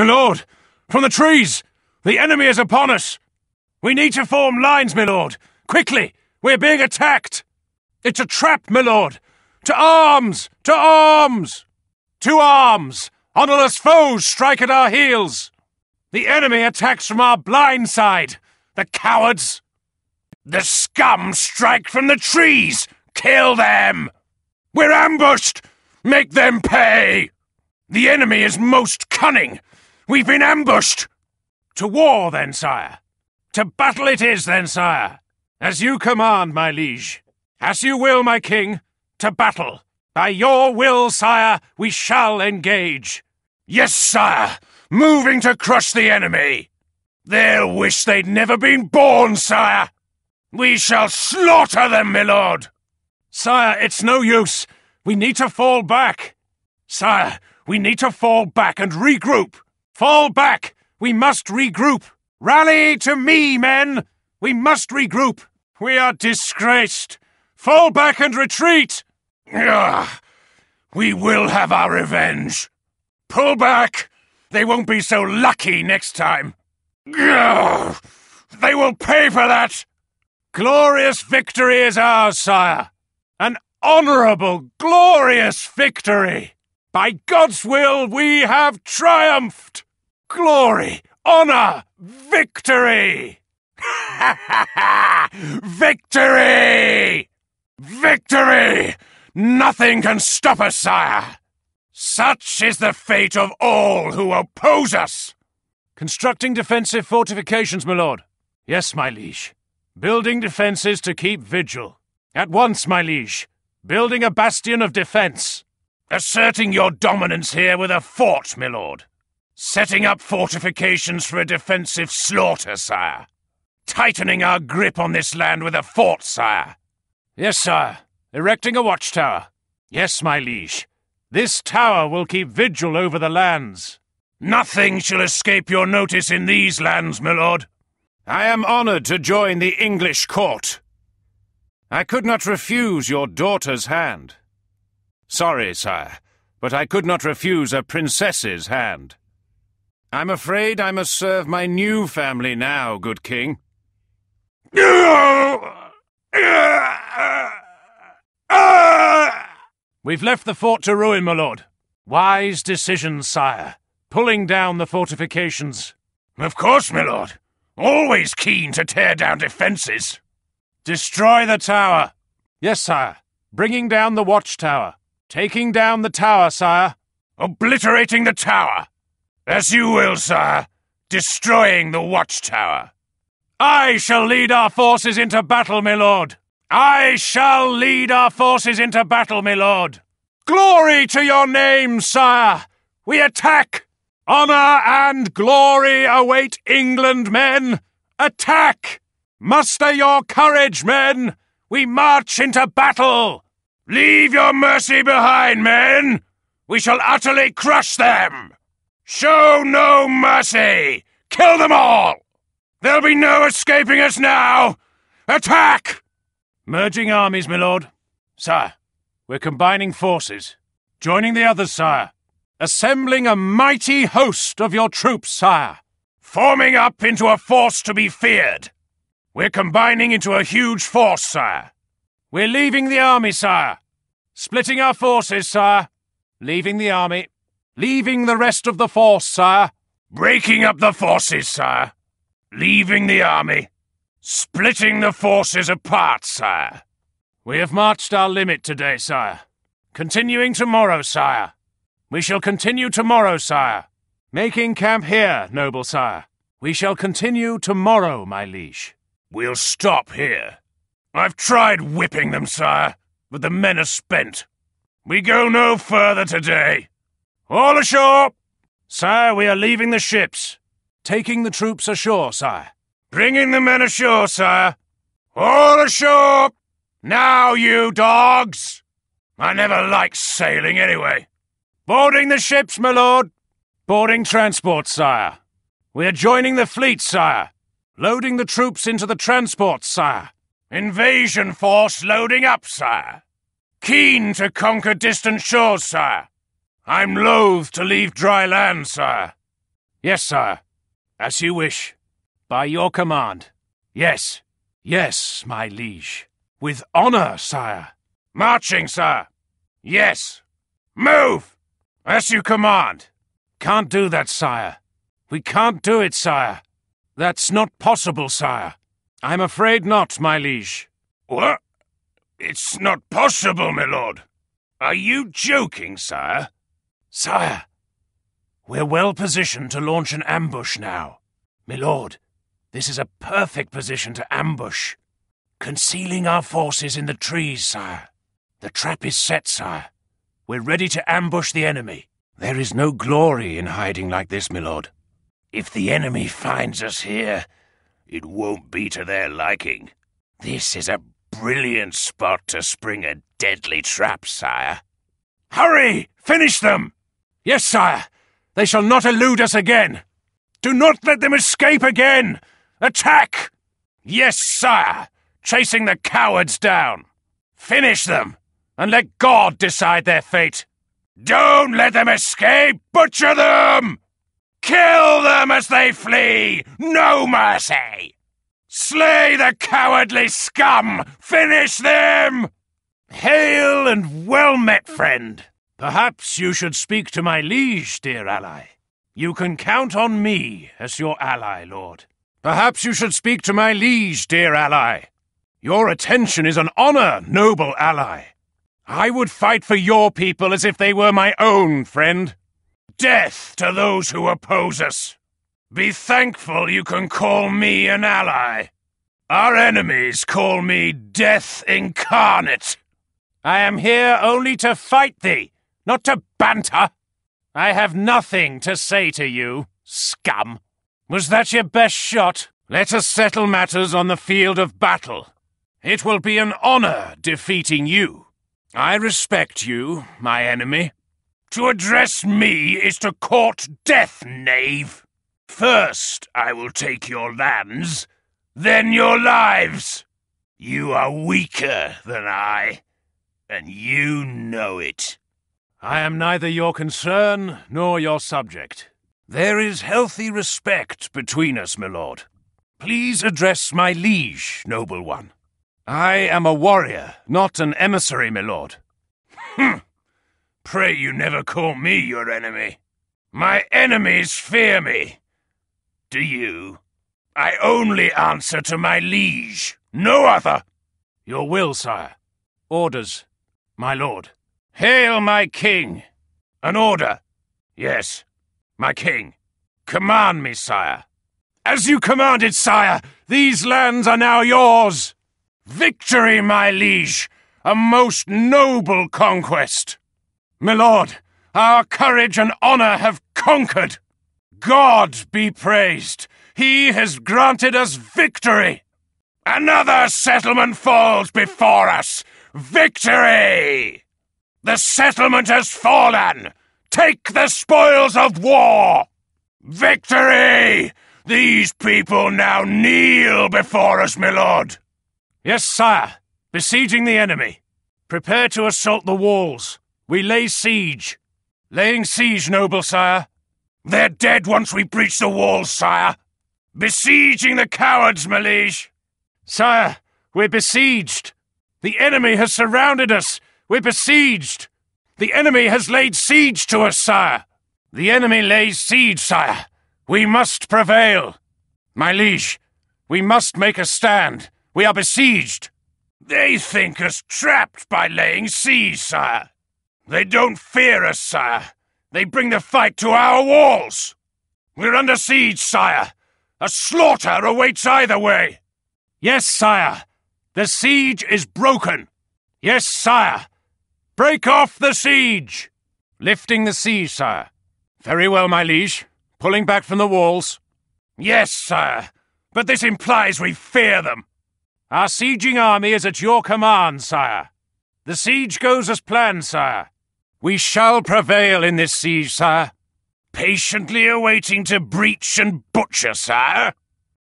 My lord! From the trees! The enemy is upon us! We need to form lines, my lord! Quickly! We're being attacked! It's a trap, my lord! To arms! To arms! To arms! Honourless foes strike at our heels! The enemy attacks from our blind side! The cowards! The scum strike from the trees! Kill them! We're ambushed! Make them pay! The enemy is most cunning! We've been ambushed! To war, then, sire! To battle it is, then, sire! As you command, my liege. As you will, my king. To battle! By your will, sire, we shall engage. Yes, sire! Moving to crush the enemy! They'll wish they'd never been born, sire! We shall slaughter them, my lord! Sire, it's no use. We need to fall back. Sire, we need to fall back and regroup. Fall back! We must regroup! Rally to me, men! We must regroup! We are disgraced! Fall back and retreat! Ugh. We will have our revenge! Pull back! They won't be so lucky next time! Ugh. They will pay for that! Glorious victory is ours, sire! An honourable, glorious victory! By God's will, we have triumphed! Glory, honor, victory! victory! Victory! Nothing can stop us, sire! Such is the fate of all who oppose us! Constructing defensive fortifications, my lord. Yes, my liege. Building defenses to keep vigil. At once, my liege. Building a bastion of defense. Asserting your dominance here with a fort, my lord. Setting up fortifications for a defensive slaughter, sire. Tightening our grip on this land with a fort, sire. Yes, sire. Erecting a watchtower. Yes, my liege. This tower will keep vigil over the lands. Nothing shall escape your notice in these lands, my lord. I am honoured to join the English court. I could not refuse your daughter's hand. Sorry, sire, but I could not refuse a princess's hand. I'm afraid I must serve my new family now, good king. We've left the fort to ruin, my lord. Wise decision, sire. Pulling down the fortifications. Of course, my lord. Always keen to tear down defences. Destroy the tower. Yes, sire. Bringing down the watchtower. Taking down the tower, sire. Obliterating the tower. As you will, sire. Destroying the watchtower. I shall lead our forces into battle, my lord. I shall lead our forces into battle, my lord. Glory to your name, sire. We attack. Honor and glory await England, men. Attack. Muster your courage, men. We march into battle. Leave your mercy behind, men. We shall utterly crush them. Show no mercy! Kill them all! There'll be no escaping us now! Attack! Merging armies, my lord. Sire, we're combining forces. Joining the others, sire. Assembling a mighty host of your troops, sire. Forming up into a force to be feared. We're combining into a huge force, sire. We're leaving the army, sire. Splitting our forces, sire. Leaving the army. Leaving the rest of the force, sire. Breaking up the forces, sire. Leaving the army. Splitting the forces apart, sire. We have marched our limit today, sire. Continuing tomorrow, sire. We shall continue tomorrow, sire. Making camp here, noble sire. We shall continue tomorrow, my liege. We'll stop here. I've tried whipping them, sire, but the men are spent. We go no further today. All ashore! Sire, we are leaving the ships. Taking the troops ashore, sire. Bringing the men ashore, sire. All ashore! Now, you dogs! I never liked sailing anyway. Boarding the ships, my lord. Boarding transport, sire. We are joining the fleet, sire. Loading the troops into the transports, sire. Invasion force loading up, sire. Keen to conquer distant shores, sire. I'm loath to leave dry land, sire. Yes, sire. As you wish. By your command. Yes. Yes, my liege. With honor, sire. Marching, sir. Yes. Move! As you command. Can't do that, sire. We can't do it, sire. That's not possible, sire. I'm afraid not, my liege. What? It's not possible, my lord. Are you joking, sire? Sire, we're well positioned to launch an ambush now. Milord, this is a perfect position to ambush. Concealing our forces in the trees, sire. The trap is set, sire. We're ready to ambush the enemy. There is no glory in hiding like this, milord. If the enemy finds us here, it won't be to their liking. This is a brilliant spot to spring a deadly trap, sire. Hurry! Finish them! Yes, sire. They shall not elude us again. Do not let them escape again! Attack! Yes, sire! Chasing the cowards down! Finish them, and let God decide their fate! Don't let them escape! Butcher them! Kill them as they flee! No mercy! Slay the cowardly scum! Finish them! Hail and well met, friend! Perhaps you should speak to my liege, dear ally. You can count on me as your ally, lord. Perhaps you should speak to my liege, dear ally. Your attention is an honor, noble ally. I would fight for your people as if they were my own, friend. Death to those who oppose us. Be thankful you can call me an ally. Our enemies call me Death Incarnate. I am here only to fight thee, not to banter. I have nothing to say to you, scum. Was that your best shot? Let us settle matters on the field of battle. It will be an honor defeating you. I respect you, my enemy. To address me is to court death, knave. First, I will take your lands, then your lives. You are weaker than I, and you know it. I am neither your concern nor your subject. There is healthy respect between us, my lord. Please address my liege, noble one. I am a warrior, not an emissary, my lord. Hm. Pray you never call me your enemy. My enemies fear me. Do you? I only answer to my liege, no other. Your will, sire. Orders, my lord. Hail, my king! An order. Yes, my king. Command me, sire. As you commanded, sire, these lands are now yours. Victory, my liege, a most noble conquest. My lord, our courage and honor have conquered. God be praised. He has granted us victory. Another settlement falls before us. Victory! The settlement has fallen. Take the spoils of war. Victory! These people now kneel before us, my lord. Yes, sire. Besieging the enemy. Prepare to assault the walls. We lay siege. Laying siege, noble sire. They're dead once we breach the walls, sire. Besieging the cowards, my liege. Sire, we're besieged. The enemy has surrounded us. We're besieged. The enemy has laid siege to us, sire. The enemy lays siege, sire. We must prevail. My liege, we must make a stand. We are besieged. They think us trapped by laying siege, sire. They don't fear us, sire. They bring the fight to our walls. We're under siege, sire. A slaughter awaits either way. Yes, sire. The siege is broken. Yes, sire. Break off the siege. Lifting the siege, sire. Very well, my liege. Pulling back from the walls. Yes, sire. But this implies we fear them. Our sieging army is at your command, sire. The siege goes as planned, sire. We shall prevail in this siege, sire. Patiently awaiting to breach and butcher, sire.